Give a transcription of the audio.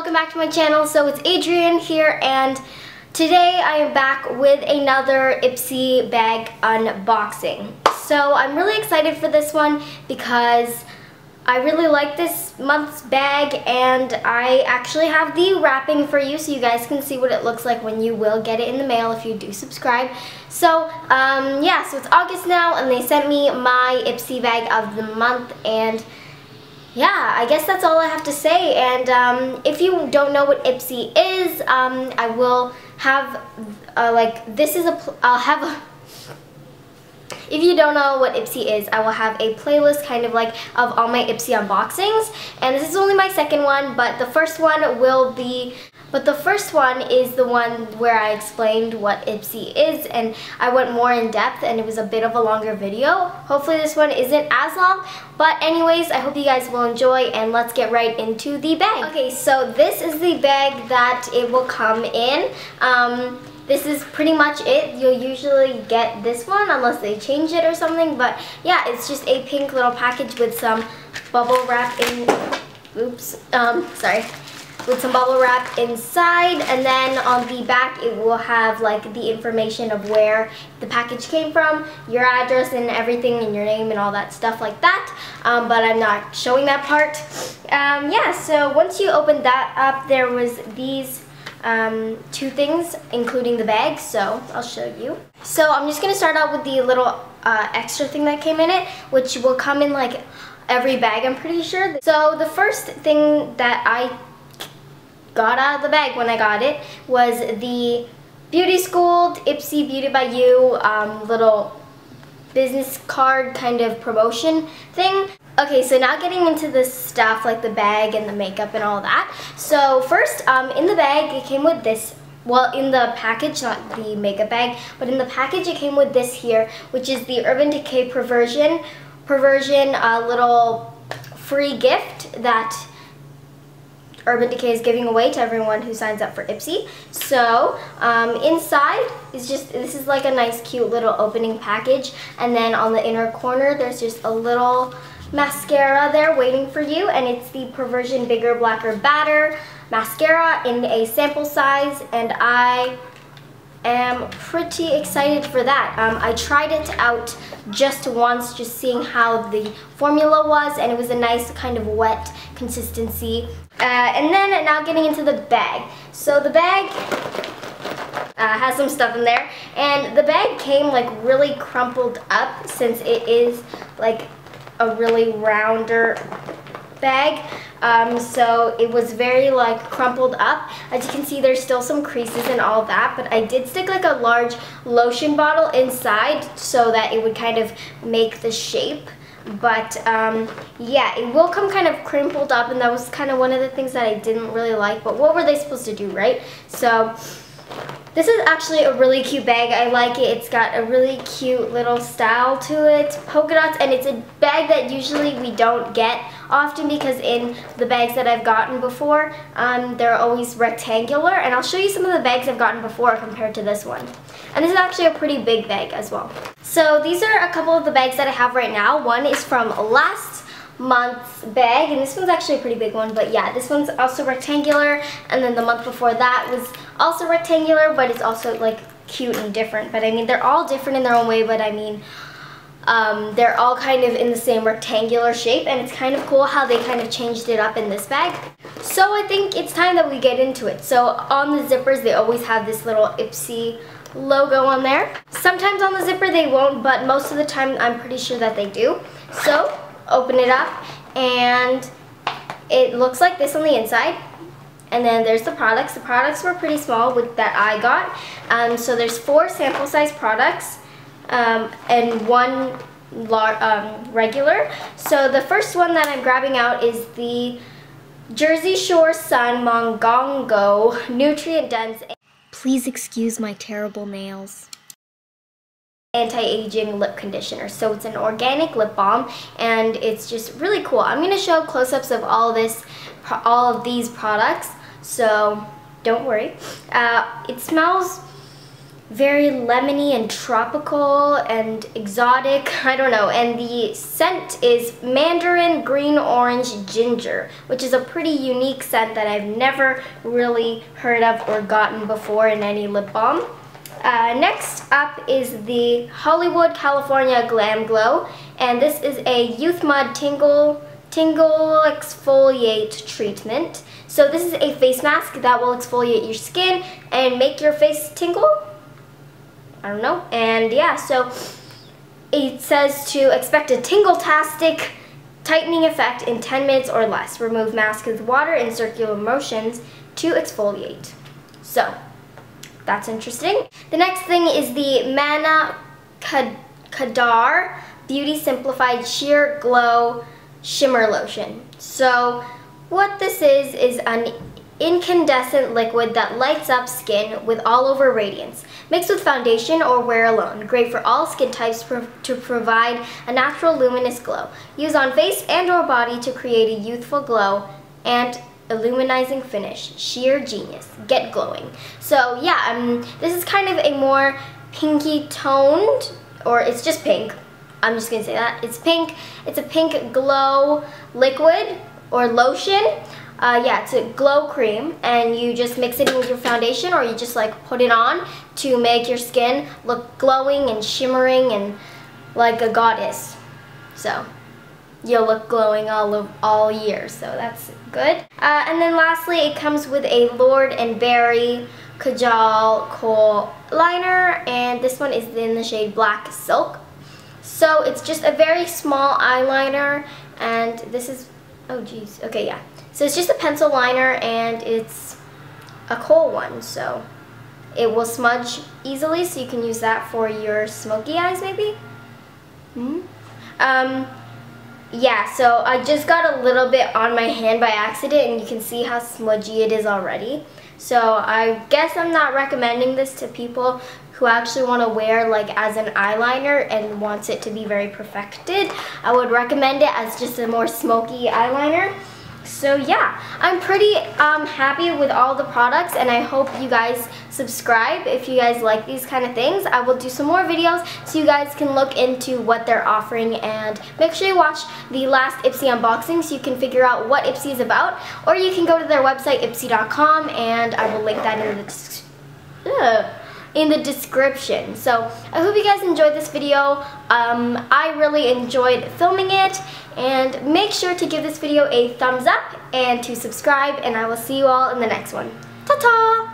welcome back to my channel. So it's Adrienne here and today I am back with another Ipsy bag unboxing. So I'm really excited for this one because I really like this month's bag and I actually have the wrapping for you so you guys can see what it looks like when you will get it in the mail if you do subscribe. So um, yeah, so it's August now and they sent me my Ipsy bag of the month and yeah, I guess that's all I have to say. And um, if you don't know what Ipsy is, um, I will have, uh, like, this is a, I'll have a, if you don't know what Ipsy is, I will have a playlist kind of like of all my Ipsy unboxings. And this is only my second one, but the first one will be but the first one is the one where I explained what Ipsy is and I went more in depth and it was a bit of a longer video. Hopefully this one isn't as long, but anyways, I hope you guys will enjoy and let's get right into the bag. Okay, so this is the bag that it will come in. Um, this is pretty much it. You'll usually get this one unless they change it or something, but yeah, it's just a pink little package with some bubble wrap in, oops, um, sorry, with some bubble wrap inside and then on the back it will have like the information of where the package came from, your address and everything and your name and all that stuff like that. Um, but I'm not showing that part. Um, yeah, so once you open that up there was these um, two things including the bag so I'll show you. So I'm just going to start out with the little uh, extra thing that came in it which will come in like every bag I'm pretty sure. So the first thing that I got out of the bag when I got it was the Beauty School Ipsy Beauty by You um, little business card kind of promotion thing. Okay, so now getting into the stuff like the bag and the makeup and all that. So first, um, in the bag, it came with this well in the package not the makeup bag but in the package it came with this here which is the urban decay perversion perversion uh, little free gift that Urban Decay is giving away to everyone who signs up for Ipsy. So um, inside is just, this is like a nice cute little opening package. And then on the inner corner there's just a little mascara there waiting for you. And it's the Perversion Bigger Blacker Badder mascara in a sample size. And I am pretty excited for that. Um, I tried it out just once, just seeing how the formula was, and it was a nice kind of wet consistency. Uh, and then now getting into the bag. So the bag uh, has some stuff in there, and the bag came like really crumpled up since it is like a really rounder bag. Um, so it was very like crumpled up. As you can see, there's still some creases and all that, but I did stick like a large lotion bottle inside so that it would kind of make the shape. But um, yeah, it will come kind of crumpled up and that was kind of one of the things that I didn't really like. But what were they supposed to do, right? So this is actually a really cute bag. I like it. It's got a really cute little style to it, polka dots, and it's a bag that usually we don't get often because in the bags that I've gotten before, um, they're always rectangular, and I'll show you some of the bags I've gotten before compared to this one. And this is actually a pretty big bag as well. So these are a couple of the bags that I have right now. One is from last month's bag and this one's actually a pretty big one but yeah this one's also rectangular and then the month before that was also rectangular but it's also like cute and different but I mean they're all different in their own way but I mean um, they're all kind of in the same rectangular shape and it's kind of cool how they kind of changed it up in this bag. So I think it's time that we get into it. So on the zippers they always have this little Ipsy logo on there. Sometimes on the zipper they won't but most of the time I'm pretty sure that they do. So open it up and it looks like this on the inside and then there's the products. The products were pretty small with that I got. Um, so there's four sample size products um, and one um, regular. So the first one that I'm grabbing out is the Jersey Shore Sun Mongongo Nutrient Dense. Please excuse my terrible nails anti-aging lip conditioner so it's an organic lip balm and it's just really cool I'm gonna show close-ups of all this all of these products so don't worry uh, it smells very lemony and tropical and exotic, I don't know. And the scent is mandarin green orange ginger, which is a pretty unique scent that I've never really heard of or gotten before in any lip balm. Uh, next up is the Hollywood California Glam Glow, and this is a Youth Mud Tingle Tingle Exfoliate Treatment. So this is a face mask that will exfoliate your skin and make your face tingle. I don't know. And yeah, so it says to expect a tingle-tastic tightening effect in 10 minutes or less. Remove mask with water in circular motions to exfoliate. So, that's interesting. The next thing is the Manna Kadar Beauty Simplified Sheer Glow Shimmer Lotion. So, what this is, is an incandescent liquid that lights up skin with all over radiance. Mix with foundation or wear alone. Great for all skin types pro to provide a natural luminous glow. Use on face and or body to create a youthful glow and illuminizing finish. Sheer genius. Get glowing. So yeah, um, this is kind of a more pinky toned, or it's just pink. I'm just gonna say that. It's pink. It's a pink glow liquid or lotion. Uh, yeah, it's a glow cream and you just mix it in with your foundation or you just like put it on to make your skin look glowing and shimmering and like a goddess. So you'll look glowing all of, all year, so that's good. Uh, and then lastly, it comes with a Lord and Berry Kajal Kohl liner and this one is in the shade Black Silk. So it's just a very small eyeliner and this is, oh geez, okay yeah. So it's just a pencil liner and it's a kohl one, so it will smudge easily, so you can use that for your smoky eyes maybe. Mm -hmm. Um, yeah, so I just got a little bit on my hand by accident and you can see how smudgy it is already. So I guess I'm not recommending this to people who actually want to wear like as an eyeliner and wants it to be very perfected. I would recommend it as just a more smoky eyeliner. So yeah, I'm pretty um, happy with all the products and I hope you guys subscribe. If you guys like these kind of things. I will do some more videos so you guys can look into what they're offering. And make sure you watch the last Ipsy unboxing so you can figure out what Ipsy is about. Or you can go to their website ipsy.com and I will link that in the in the description. So I hope you guys enjoyed this video. Um, I really enjoyed filming it and make sure to give this video a thumbs up and to subscribe and I will see you all in the next one. Ta-ta!